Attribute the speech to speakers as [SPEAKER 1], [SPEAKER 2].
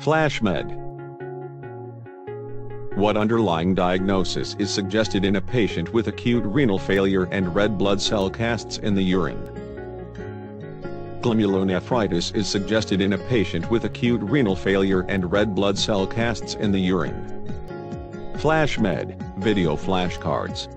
[SPEAKER 1] FlashMed. What underlying diagnosis is suggested in a patient with acute renal failure and red blood cell casts in the urine? Glomerulonephritis is suggested in a patient with acute renal failure and red blood cell casts in the urine. FlashMed, video flashcards.